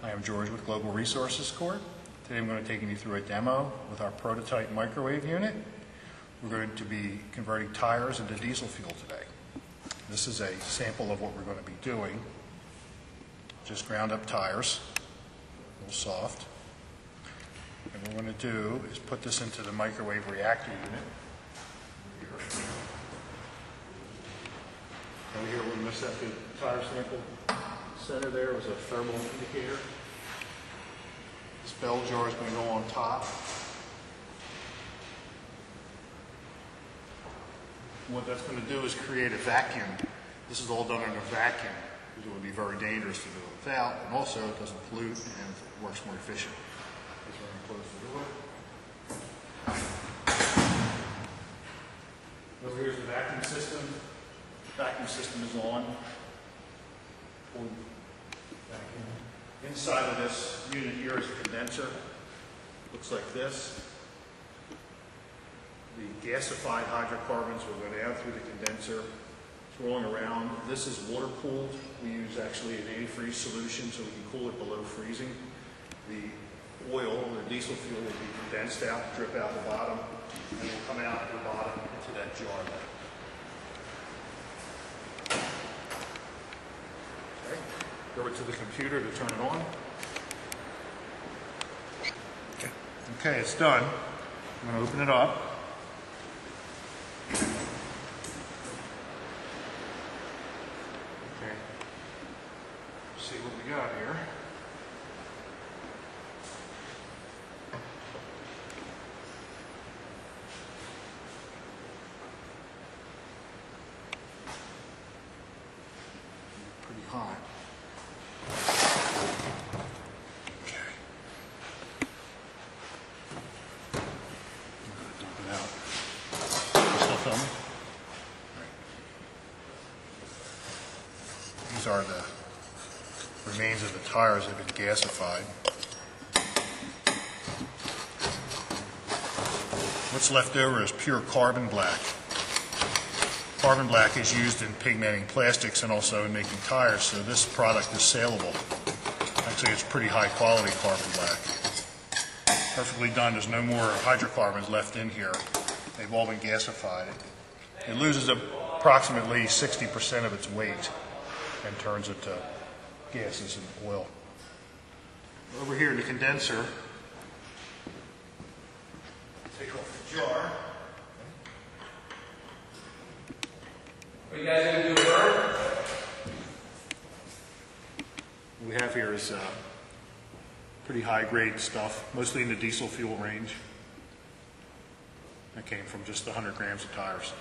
I am George with Global Resources Corp. Today I'm going to take you through a demo with our prototype microwave unit. We're going to be converting tires into diesel fuel today. This is a sample of what we're going to be doing. Just ground up tires, a little soft. And what we're going to do is put this into the microwave reactor unit. Over here, we missed that big tire sample. Center there was a thermal indicator. This bell jar is going to go on top. What that's going to do is create a vacuum. This is all done in a vacuum, because it would be very dangerous to do it without, and also it doesn't pollute and it works more efficient. The. Over here's the vacuum system. Vacuum system is on. Inside of this unit here is a condenser. Looks like this. The gasified hydrocarbons will go down through the condenser, swirling around. This is water cooled. We use actually an antifreeze solution so we can cool it below freezing. The oil, the diesel fuel will be condensed out, drip out the bottom, and will come out at the bottom into that jar there. Okay, over to the computer to turn it on. Okay, it's done. I'm going to open it up. Okay. See what we got here. Pretty hot. Okay. Dump it out. You Still filming? All right. These are the remains of the tires that have been gasified. What's left over is pure carbon black. Carbon black is used in pigmenting plastics and also in making tires, so this product is saleable. Actually, it's pretty high quality carbon black. Perfectly done, there's no more hydrocarbons left in here. They've all been gasified. It loses approximately 60% of its weight and turns it to gases and oil. Over here in the condenser, take off the jar. Are you guys gonna do a burn? What we have here is uh, pretty high-grade stuff, mostly in the diesel fuel range. That came from just 100 grams of tires.